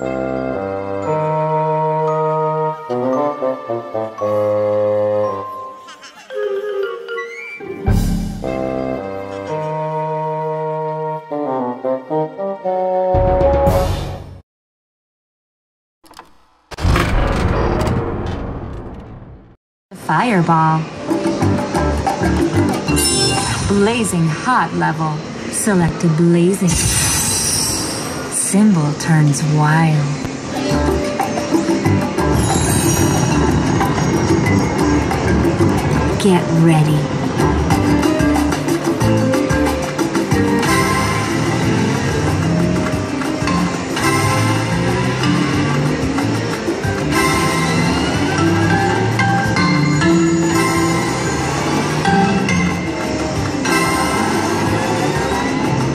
Fireball. Blazing hot level. Selected blazing. Symbol turns wild. Get ready.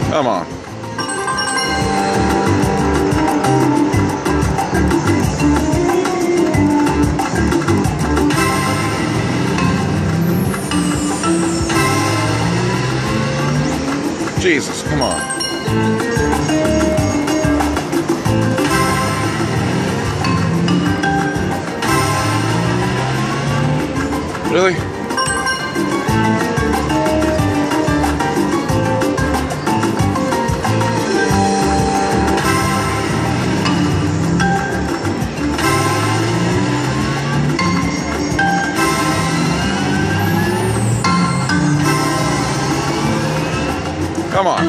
Come on. Jesus, come on. Really? Come on.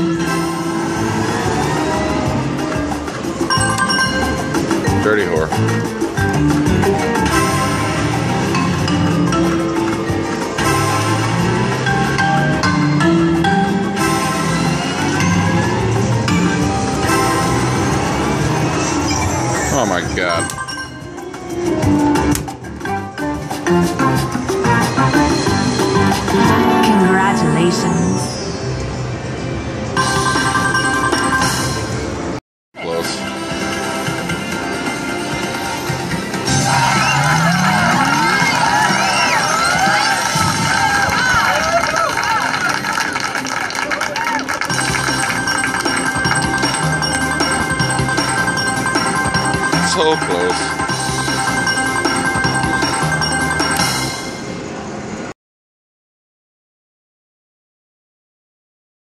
Dirty whore. Oh my god. So close.